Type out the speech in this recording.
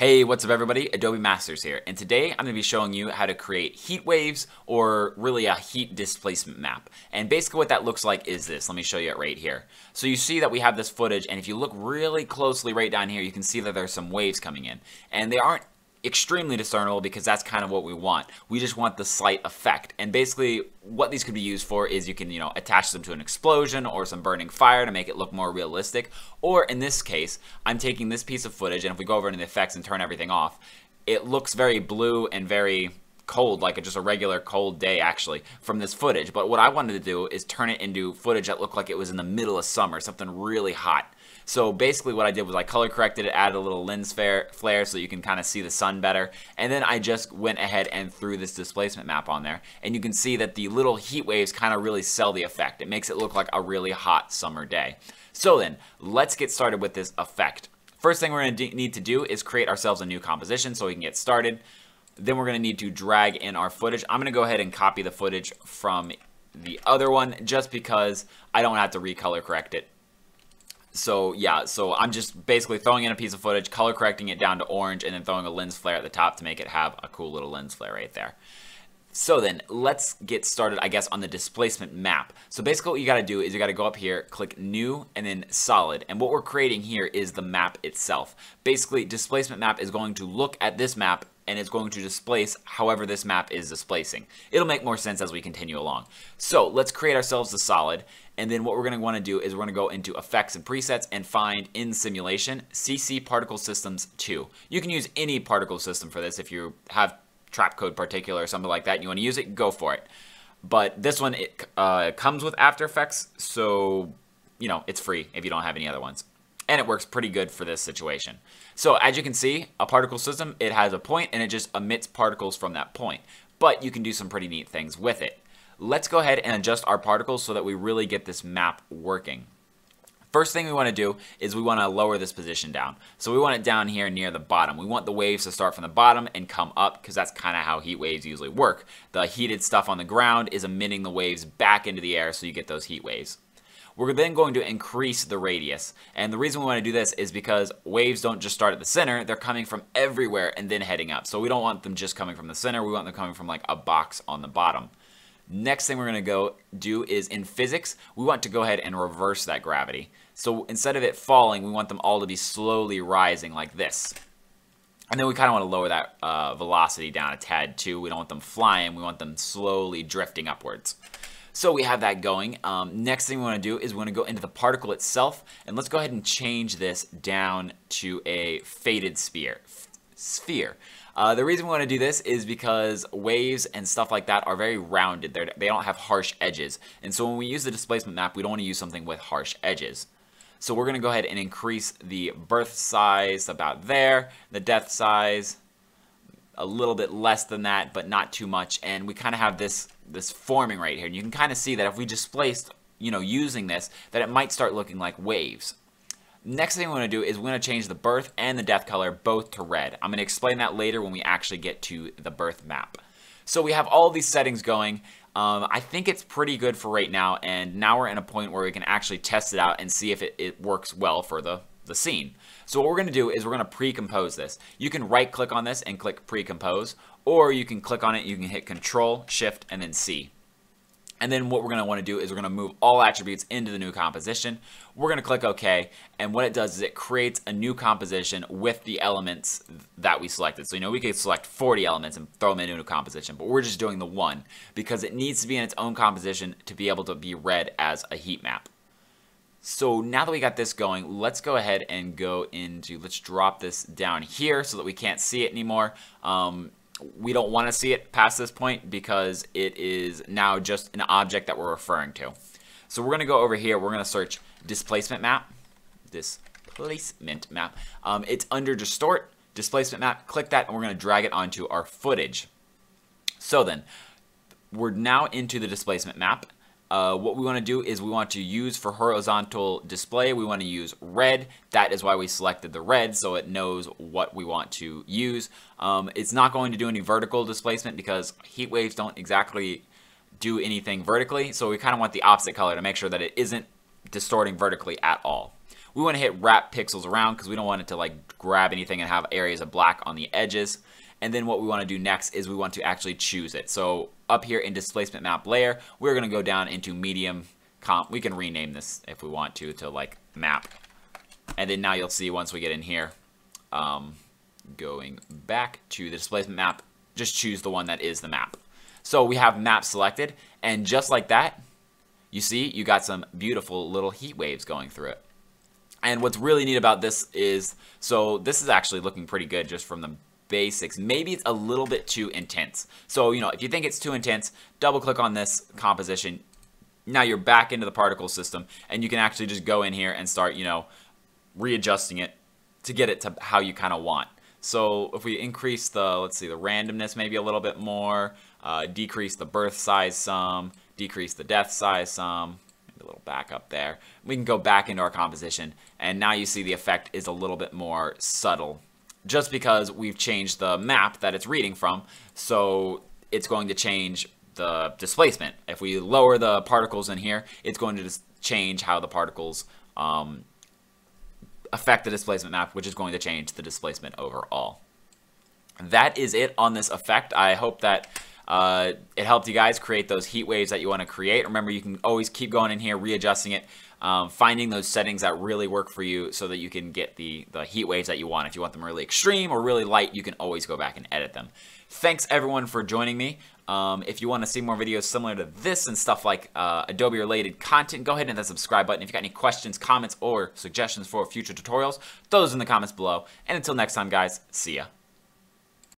Hey, what's up everybody? Adobe Masters here, and today I'm going to be showing you how to create heat waves, or really a heat displacement map. And basically what that looks like is this. Let me show you it right here. So you see that we have this footage, and if you look really closely right down here, you can see that there's some waves coming in. And they aren't extremely discernible because that's kind of what we want. We just want the slight effect. And basically what these could be used for is you can, you know, attach them to an explosion or some burning fire to make it look more realistic. Or in this case, I'm taking this piece of footage and if we go over into the effects and turn everything off, it looks very blue and very cold, like a, just a regular cold day actually, from this footage. But what I wanted to do is turn it into footage that looked like it was in the middle of summer, something really hot. So basically what I did was I color corrected it, added a little lens flare, flare so you can kind of see the sun better. And then I just went ahead and threw this displacement map on there. And you can see that the little heat waves kind of really sell the effect. It makes it look like a really hot summer day. So then, let's get started with this effect. First thing we're going to need to do is create ourselves a new composition so we can get started. Then we're going to need to drag in our footage. I'm going to go ahead and copy the footage from the other one just because I don't have to recolor correct it so yeah, so I'm just basically throwing in a piece of footage, color correcting it down to orange, and then throwing a lens flare at the top to make it have a cool little lens flare right there. So then, let's get started, I guess, on the displacement map. So basically what you gotta do is you gotta go up here, click new, and then solid. And what we're creating here is the map itself. Basically, displacement map is going to look at this map and it's going to displace however this map is displacing. It'll make more sense as we continue along. So let's create ourselves a solid and then what we're going to want to do is we're going to go into effects and presets and find in simulation CC particle systems 2. You can use any particle system for this if you have Trapcode particular or something like that and you want to use it, go for it. But this one it uh, comes with After Effects, so you know it's free if you don't have any other ones. And it works pretty good for this situation. So as you can see, a particle system, it has a point and it just emits particles from that point. But you can do some pretty neat things with it. Let's go ahead and adjust our particles so that we really get this map working. First thing we want to do is we want to lower this position down. So we want it down here near the bottom. We want the waves to start from the bottom and come up because that's kind of how heat waves usually work. The heated stuff on the ground is emitting the waves back into the air so you get those heat waves. We're then going to increase the radius. And the reason we want to do this is because waves don't just start at the center, they're coming from everywhere and then heading up. So we don't want them just coming from the center, we want them coming from like a box on the bottom. Next thing we're going to go do is in physics, we want to go ahead and reverse that gravity. So instead of it falling, we want them all to be slowly rising like this. And then we kind of want to lower that uh, velocity down a tad too. We don't want them flying, we want them slowly drifting upwards. So we have that going. Um, next thing we want to do is we want to go into the particle itself, and let's go ahead and change this down to a faded sphere. Sphere. Uh, the reason we want to do this is because waves and stuff like that are very rounded. They're, they don't have harsh edges. And so when we use the displacement map, we don't want to use something with harsh edges. So we're going to go ahead and increase the birth size about there, the death size a little bit less than that, but not too much. And we kind of have this, this forming right here. And you can kind of see that if we displaced, you know, using this, that it might start looking like waves. Next thing we're going to do is we're going to change the birth and the death color both to red. I'm going to explain that later when we actually get to the birth map. So we have all these settings going. Um, I think it's pretty good for right now, and now we're in a point where we can actually test it out and see if it, it works well for the, the scene. So what we're going to do is we're going to pre-compose this. You can right-click on this and click pre-compose, or you can click on it, you can hit Control, Shift, and then C. And then what we're going to want to do is we're going to move all attributes into the new composition. We're going to click OK, and what it does is it creates a new composition with the elements that we selected. So, you know, we could select 40 elements and throw them into a new composition, but we're just doing the one because it needs to be in its own composition to be able to be read as a heat map. So now that we got this going, let's go ahead and go into, let's drop this down here so that we can't see it anymore. Um, we don't want to see it past this point because it is now just an object that we're referring to. So we're going to go over here. We're going to search displacement map. Displacement map. Um, it's under distort, displacement map. Click that and we're going to drag it onto our footage. So then, we're now into the displacement map. Uh, what we want to do is we want to use for horizontal display, we want to use red. That is why we selected the red, so it knows what we want to use. Um, it's not going to do any vertical displacement because heat waves don't exactly do anything vertically, so we kind of want the opposite color to make sure that it isn't distorting vertically at all. We want to hit wrap pixels around because we don't want it to like grab anything and have areas of black on the edges. And then what we want to do next is we want to actually choose it. So up here in displacement map layer, we're going to go down into medium comp. We can rename this if we want to, to like map. And then now you'll see once we get in here, um, going back to the displacement map, just choose the one that is the map. So we have map selected, and just like that, you see, you got some beautiful little heat waves going through it. And what's really neat about this is, so this is actually looking pretty good just from the basics. Maybe it's a little bit too intense. So, you know, if you think it's too intense, double click on this composition. Now you're back into the particle system and you can actually just go in here and start, you know, readjusting it to get it to how you kind of want. So if we increase the, let's see, the randomness maybe a little bit more, uh, decrease the birth size some, decrease the death size some, a little back up there. We can go back into our composition, and now you see the effect is a little bit more subtle, just because we've changed the map that it's reading from, so it's going to change the displacement. If we lower the particles in here, it's going to change how the particles um, affect the displacement map, which is going to change the displacement overall. That is it on this effect. I hope that uh, it helped you guys create those heat waves that you want to create. Remember, you can always keep going in here, readjusting it, um, finding those settings that really work for you so that you can get the, the heat waves that you want. If you want them really extreme or really light, you can always go back and edit them. Thanks everyone for joining me. Um, if you want to see more videos similar to this and stuff like uh, Adobe related content, go ahead and hit that subscribe button. If you got any questions, comments, or suggestions for future tutorials, those in the comments below. And until next time, guys, see ya.